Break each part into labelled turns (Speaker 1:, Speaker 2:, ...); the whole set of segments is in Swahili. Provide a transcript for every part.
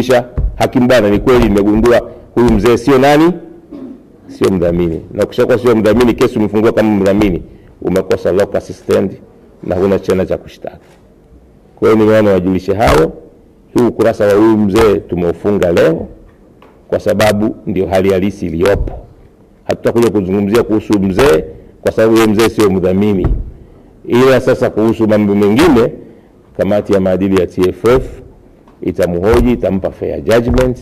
Speaker 1: kumjulisha hakimu, bana, ni kweli nimegundua huyu mzee sio nani, sio mdhamini. Na ukishakuwa sio mdhamini, kesi umefungua kama mdhamini, umekosa locus standi na huna chena cha kushtaki. Kwa hiyo nimeona wajulishe hao, Huu ukurasa wa huyu mzee tumeufunga leo kwa sababu ndio hali halisi iliyopo. Hatutakuja kuzungumzia kuhusu mzee kwa sababu yeye mzee sio mdhamini, ila sasa kuhusu mambo mengine, kamati ya maadili ya TFF itamhoji, itampa fair judgment,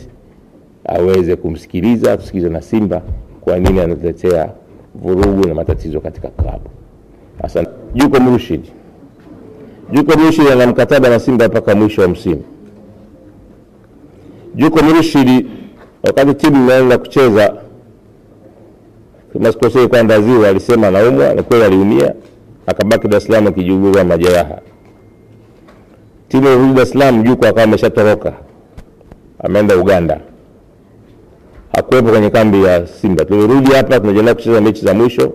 Speaker 1: aweze kumsikiliza, tusikilize na Simba kwa nini anatuletea vurugu na matatizo katika klabu. Asante. Juko Murshid, Juko Murshid ana mkataba na Simba mpaka mwisho wa msimu. Juko Murshid wakati timu inaanza kucheza kama sikosei, kwa Ndaziwa alisema anaumwa, na kweli aliumia, akabaki Dar es Salaam majeraha. Timu ilirudi Dar es Salaam, yuko akawa ameshatoroka, ameenda Uganda, hakuwepo kwenye kambi ya Simba. Tulirudi hapa, tunajiandaa kucheza mechi za mwisho,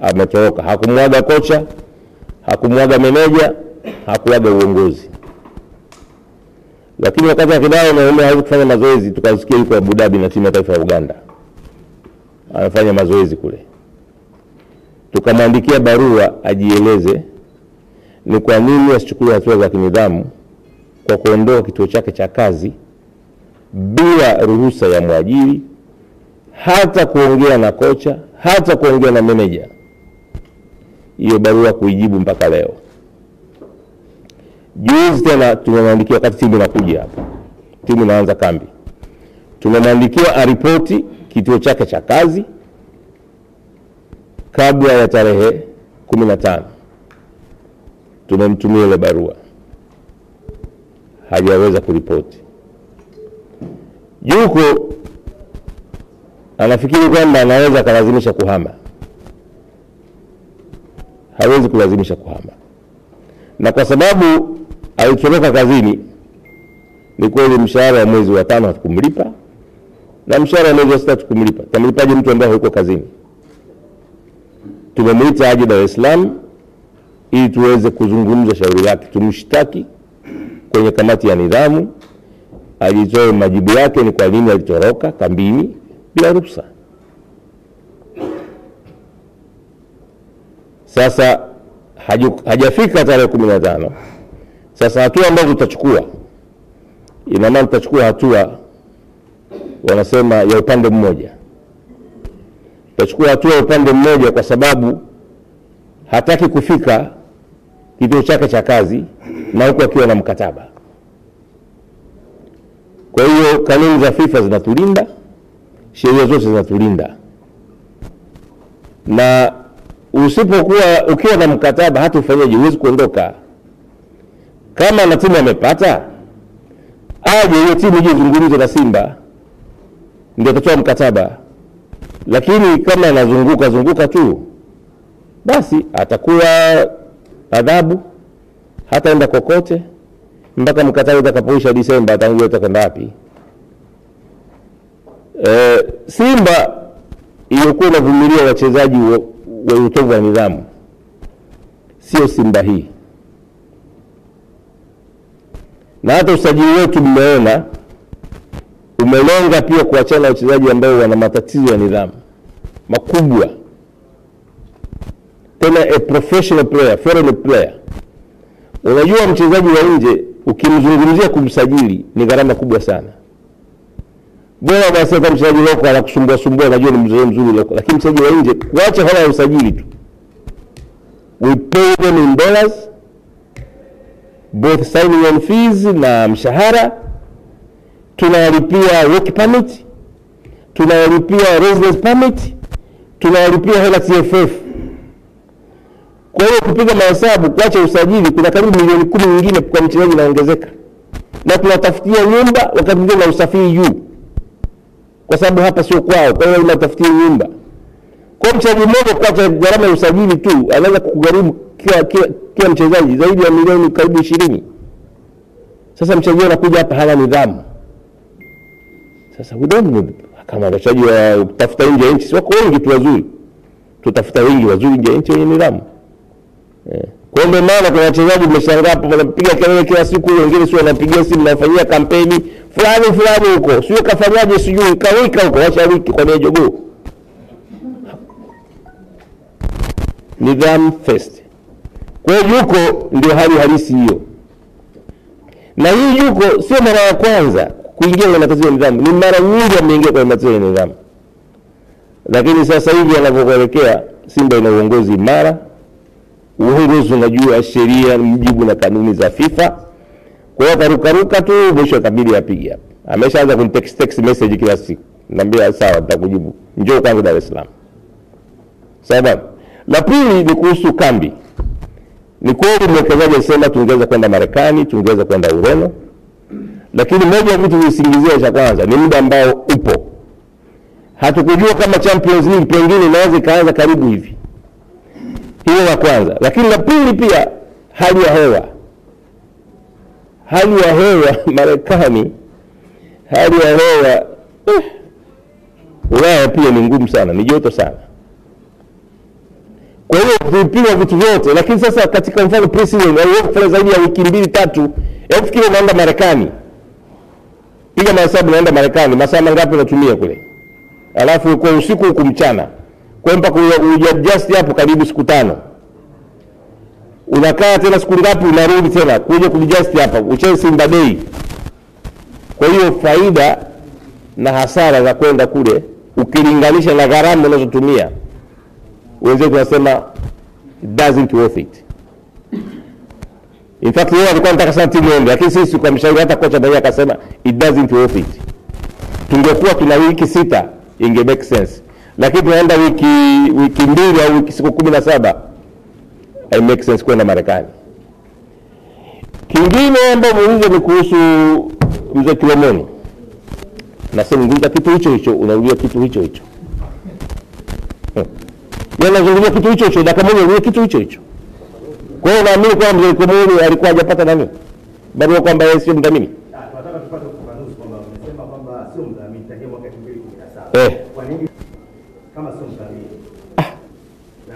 Speaker 1: ametoroka. Hakumwaga kocha, hakumwaga meneja, hakuaga uongozi. Lakini wakati akidai Naume hawezi kufanya mazoezi, tukasikia yuko Abu Dhabi na timu ya taifa ya Uganda. Anafanya mazoezi kule. Tukamwandikia barua ajieleze ni kwa nini asichukue hatua za kinidhamu kwa kuondoa kituo chake cha kazi bila ruhusa ya mwajiri, hata kuongea na kocha, hata kuongea na meneja. Hiyo barua kuijibu mpaka leo. Juzi tena tumemwandikia, wakati timu inakuja hapa, timu inaanza kambi, tumemwandikia aripoti kituo chake cha kazi kabla ya tarehe kumi na tano. Tumemtumia ile barua, hajaweza kuripoti. Yuko anafikiri kwamba anaweza akalazimisha kuhama. Hawezi kulazimisha kuhama, na kwa sababu alitoroka kazini, ni kweli mshahara wa mwezi wa tano hatukumlipa na mshahara wa mwezi wa sita tukumlipa. Tamlipaje mtu ambaye hayuko kazini? Tumemwita aje Dar es Salaam ili tuweze kuzungumza shauri lake, tumshtaki kwenye kamati ya nidhamu, ajitoe majibu yake, ni kwa nini alitoroka kambini bila ruhusa. Sasa haju, hajafika tarehe kumi na tano. Sasa hatua ambazo tutachukua, ina maana tutachukua hatua wanasema ya upande mmoja. Tutachukua hatua ya upande mmoja kwa sababu hataki kufika kituo chake cha kazi na huku akiwa na mkataba. Kwa hiyo kanuni za FIFA zinatulinda, sheria zote zinatulinda, na usipokuwa ukiwa na mkataba hata ufanyaje, huwezi kuondoka. Kama na timu amepata, aje hiyo timu ije zungumze na Simba ndio atatoa mkataba, lakini kama anazunguka zunguka tu, basi atakuwa adhabu, hataenda kokote mpaka mkataba utakapoisha Disemba. atangia utakwenda wapi? E, Simba iliyokuwa inavumilia wachezaji wa utovu wa nidhamu sio Simba hii, na hata usajili wetu mmeona umelenga pia kuachana na wachezaji ambao wana matatizo ya nidhamu makubwa, tena a professional player, foreign player. Unajua, mchezaji wa nje ukimzungumzia kumsajili ni gharama kubwa sana. Bora basi hata mchezaji wako anakusumbua sumbua, unajua ni mzee mzuri loko, lakini mchezaji wa nje kuacha hela ya usajili tu, we pay them in dollars both signing on fees na mshahara tunawalipia work permit, tunawalipia residence permit, tunawalipia hela TFF. Kwa hiyo kupiga mahesabu, kuacha usajili, kuna karibu milioni kumi nyingine kwa mchezaji inaongezeka, na tunatafutia nyumba, wakati mwingine na usafiri juu, kwa sababu hapa sio kwao. Kwa hiyo unatafutia nyumba. Kwa mchezaji mmoja kuacha gharama ya usajili tu anaweza kugharimu kila, kila, kila mchezaji zaidi ya milioni karibu ishirini. Sasa mchezaji anakuja hapa hana nidhamu. Sasa we kama wachezaji wa tafuta nje ya nchi, wako wengi tu wazuri, tutafuta wengi wazuri nje ya nchi wenye nidhamu Kwa hiyo maana kuna wachezaji mmeshangaa hapo wanapiga kelele kila siku, wengine sio wanapigia simu, nawafanyia kampeni, fulani fulani huko. Sio kafanyaje sijui kawika huko washariki kwa nia jogoo nidhamu first. Kwa hiyo yuko ndio hali halisi hiyo. Na hii yuko sio mara ya kwanza kuingia kwenye matatizo ya nidhamu. Ni mara nyingi ameingia kwenye matatizo ya nidhamu. Lakini sasa hivi anavyoelekea simba ina uongozi imara uongozi unajua sheria mjibu na kanuni za fifa. Kwa hiyo akarukaruka tu mwisho akabidi apige hapa ameshaanza kunitext text message kila siku. Naambia sawa nitakujibu. Njoo kwangu dar es salaam. Sawa la pili ni kuhusu kambi. Ni kweli mwekezaji alisema tungeweza kwenda marekani tungeweza kwenda ureno. Lakini moja ya vitu visingizia cha kwanza ni muda ambao upo. Hatukujua kama champions league pengine inaweza ikaanza karibu hivi hiyo la kwanza. Lakini la pili pia hali ya hewa. Hali ya hewa marekani hali ya hewa eh, ulaya pia ni ngumu sana ni joto sana. Kwa hiyo vipima vitu vyote lakini sasa katika mfano president kufanya zaidi ya wiki mbili tatu hebu fikiri unaenda marekani. Piga mahesabu unaenda marekani. Masaa mangapi unatumia kule? Alafu kwa usiku huku mchana kwa hiyo mpaka ujiadjust hapo karibu siku tano. Unakaa tena siku ngapi unarudi tena kuja kujust hapa ucheze Simba Day. Kwa hiyo faida na hasara za kwenda kule ukilinganisha na gharama unazotumia wenzetu wanasema it doesn't worth it. In fact yeye alikuwa anataka sana timu ende lakini sisi kwa mshauri hata kocha mwenyewe akasema it doesn't worth it. Tungekuwa tuna wiki sita inge make sense lakini tunaenda wiki wiki mbili au wiki siku kumi na saba I make sense kwenda Marekani. Kingine ambayo muuliza ni kuhusu mzee Kilomoni. na sasa ngumza kitu hicho hicho, unarudia kitu hicho hicho. Yeye anazungumzia kitu hicho hicho, dakika moja ni kitu hicho hicho. Kwa hiyo naamini kwamba mzee Kilomoni alikuwa hajapata nani? Barua kwamba yeye sio mdhamini.
Speaker 2: Ah, tunataka tupate ufafanuzi kwamba umesema kwamba sio mdhamini tangia mwaka 2017.
Speaker 1: Eh.
Speaker 2: Kwa nini kama sio mdhamini? Na kama shikili tuambie.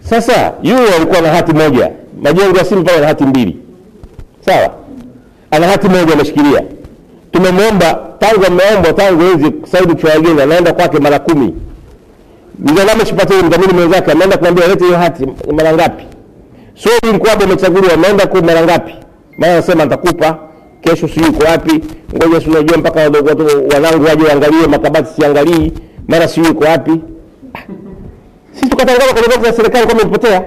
Speaker 1: Sasa yule alikuwa na hati moja, majengo ya Simba na hati mbili, sawa, ana hati moja ameshikilia. Tumemwomba tangu ameomba tangu hizi Saudi Tuageni, anaenda kwake mara kumi. Mzalama shipata yule mdhamini mwenzake ameenda kumwambia lete hiyo hati mara ngapi? Sio Mkwabo amechaguliwa, ameenda kwa mara ngapi? Maana anasema nitakupa kesho, sijui uko wapi, ngoja si unajua mpaka wadogo wanangu waje waangalie makabati, siangalii mara sijui uko wapi sisi tukatangaza kwenye vyombo vya serikali kwamba imepotea,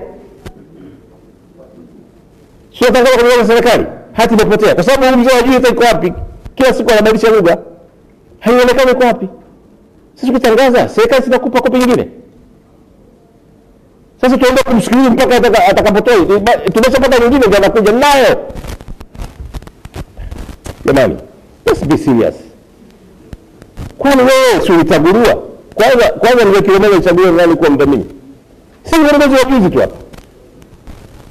Speaker 1: sio tangaza kwenye vyombo vya serikali hati imepotea, kwa sababu huyu mzee hajui hata iko wapi. Kila siku anabadilisha lugha, haionekani iko wapi. Sisi tukitangaza, serikali zinakupa kopi nyingine. Sasa tuende kumsikiliza mpaka ataka- atakapotoa. Tumeshapata nyingine, ndio anakuja nayo. Jamani, let's be serious. Kwani wewe si ulichaguliwa? Kwanza kwanza mzee Kilomela alichaguliwa na nani kuwa mdhamini? Si viongozi wa juzi tu hapa.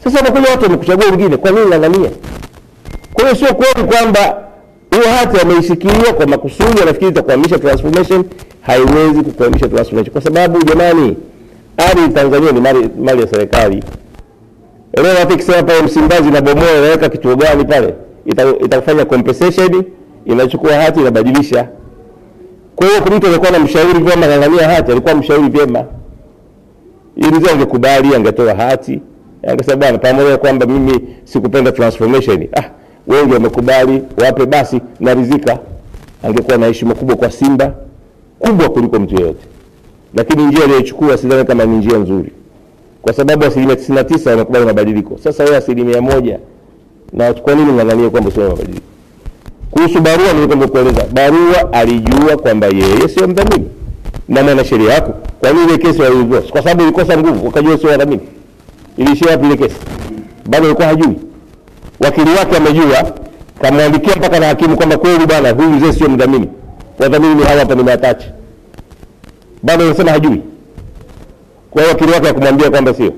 Speaker 1: Sasa wanakuja watu wamekuchagua wengine, kwa nini ng'ang'ania? Kwa hiyo sio kweli kwamba hiyo hati ameishikilia kwa makusudi, anafikiri itakwamisha transformation. Haiwezi kukwamisha transformation kwa sababu jamani, ardhi Tanzania ni mali, mali ya serikali. Leo hata ikisema pale Msimbazi na bomoa inaweka kituo gani pale, itakufanya compensation, inachukua hati inabadilisha kwa hiyo mtu alikuwa na mshauri vyema, ng'ang'ania hati, alikuwa mshauri vyema, ili mzee angekubali, angetoa hati, angesema bwana, pamoja na kwamba mimi sikupenda transformation, ah, wengi wamekubali, wape basi, naridhika. Angekuwa na heshima kubwa kwa Simba, kubwa kuliko mtu yeyote, lakini njia aliyochukua sidhani kama ni njia nzuri, kwa sababu asilimia tisini na tisa wamekubali mabadiliko. Sasa wewe asilimia moja, na kwa nini ng'ang'ania kwamba sio mabadiliko? Kuhusu barua nilikuwa nimekueleza, barua alijua kwamba yeye sio mdhamini na mwanasheria yako. Kwa nini ile kesi walivyo? Kwa sababu ilikosa nguvu, wakajua sio wadhamini. Iliishia wapi ile kesi? Bado alikuwa hajui, wakili wake amejua, kamwandikia mpaka na hakimu kwamba kweli bwana, huyu mzee sio mdhamini, wadhamini ni hawa hapa, nimewatacha. Bado anasema hajui. Kwa hiyo wakili wake akumwambia kwamba sio